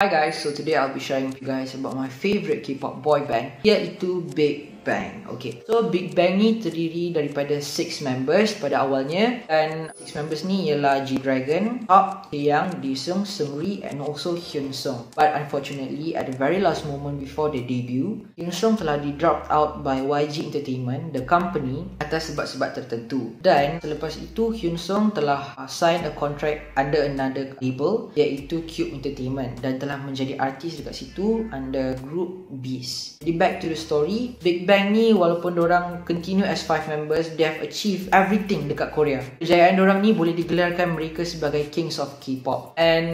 Hi guys, so today I'll be sharing with you guys about my favorite K-pop boy band. Iaitu Big Bang. Okay, so Big Bang ni terdiri daripada 6 members pada awalnya dan 6 members ni ialah G-Dragon, Park, Taeyang, Daesung, Seungri and also Hyunsung. But unfortunately, at the very last moment before the debut, Hyunsung telah di dropped out by YG Entertainment, the company atas sebab-sebab tertentu. Dan selepas itu, Hyunsung telah sign a contract under another label iaitu Cube Entertainment dan telah menjadi artis dekat situ under group Beast. Jadi back to the story, Big Bang ni walaupun orang continue as five members, they have achieved everything dekat Korea. Kejayaan orang ni boleh digelarkan mereka sebagai kings of K-pop. And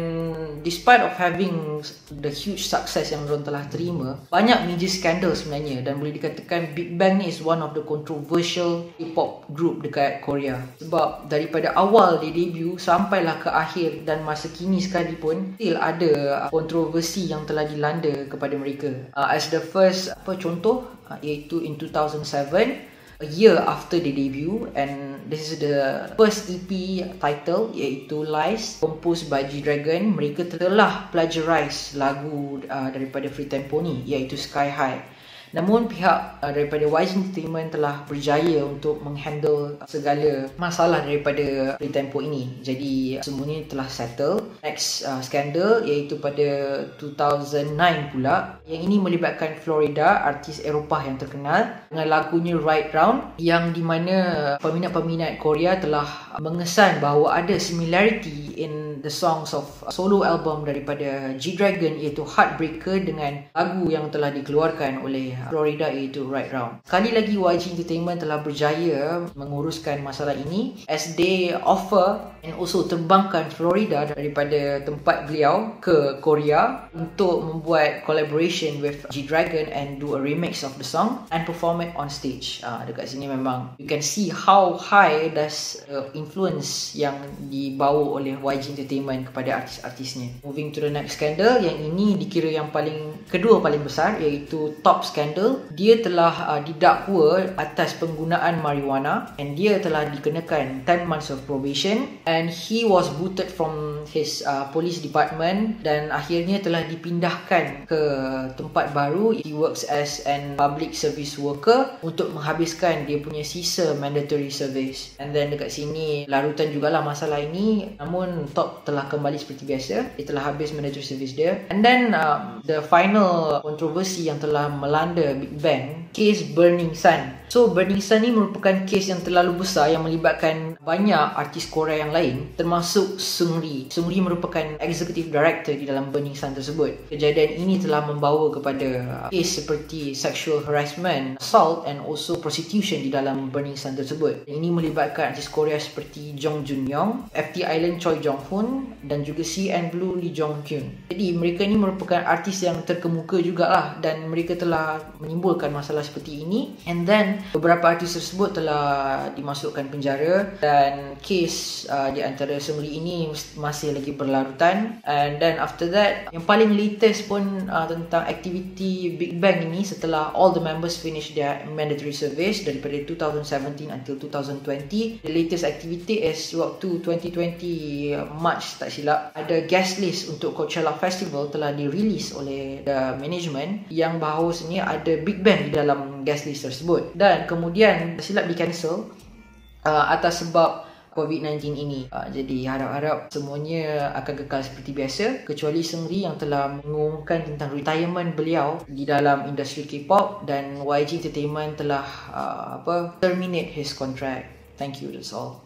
despite of having the huge success yang orang telah terima, banyak major scandal sebenarnya dan boleh dikatakan Big Bang ni is one of the controversial K-pop group dekat Korea. Sebab daripada awal dia debut sampailah ke akhir dan masa kini sekalipun still ada kontroversi yang telah dilanda kepada mereka. Uh, as the first apa contoh uh, iaitu in 2007 a year after the debut. And this is the first EP title iaitu Lies composed by G-Dragon mereka telah plagiarize lagu uh, daripada Free Tempo ni iaitu Sky High Namun pihak uh, daripada Wise Entertainment telah berjaya untuk menghandle segala masalah daripada Tempo ini. Jadi semuanya telah settle. Next uh, scandal iaitu pada 2009 pula. Yang ini melibatkan Florida, artis Eropah yang terkenal dengan lagunya Right Round yang di mana peminat-peminat Korea telah mengesan bahawa ada similarity in the songs of solo album daripada G-Dragon iaitu Heartbreaker dengan lagu yang telah dikeluarkan oleh Florida iaitu Right Round. Kali lagi YG Entertainment telah berjaya menguruskan masalah ini as they offer and also terbangkan Florida daripada tempat beliau ke Korea untuk membuat collaboration with G-Dragon and do a remix of the song and perform it on stage. Uh, dekat sini memang you can see how high does uh, influence yang dibawa oleh YG Entertainment kepada artis-artisnya. Moving to the next scandal yang ini dikira yang paling kedua paling besar iaitu top scandal scandal dia telah uh, didakwa atas penggunaan marijuana and dia telah dikenakan 10 months of probation and he was booted from his uh, police department dan akhirnya telah dipindahkan ke tempat baru. He works as an public service worker untuk menghabiskan dia punya sisa mandatory service. And then dekat sini larutan jugalah masalah ini. Namun top telah kembali seperti biasa. Dia telah habis mandatory service dia. And then uh, the final kontroversi yang telah melanda Big Bang, case Burning Sun. So Burning Sun ni merupakan kes yang terlalu besar yang melibatkan banyak artis Korea yang lain termasuk Seungri. Seungri merupakan executive director di dalam Burning Sun tersebut. Kejadian ini telah membawa kepada kes seperti sexual harassment, assault and also prostitution di dalam Burning Sun tersebut. Ini melibatkan artis Korea seperti Jong Jun Young, FT Island Choi Jong Hoon dan juga CN Blue Lee Jong Kyun. Jadi mereka ini merupakan artis yang terkemuka jugalah dan mereka telah menimbulkan masalah seperti ini and then beberapa artis tersebut telah dimasukkan penjara dan kes uh, di antara Seungri ini masih lagi berlarutan. And then after that yang paling latest pun uh, tentang aktiviti Big Bang ini setelah all the members finish their mandatory service daripada 2017 until 2020 the latest activity is waktu 2020 uh, March tak silap. Ada guest list untuk Coachella Festival telah dirilis oleh the management yang bahawasanya ada Big Bang di dalam guest list tersebut dan kemudian silap di cancel uh, atas sebab COVID-19 ini. Uh, jadi harap-harap semuanya akan kekal seperti biasa kecuali Seungri yang telah mengumumkan tentang retirement beliau di dalam industri K-pop dan YG Entertainment telah uh, apa terminate his contract. Thank you that's all.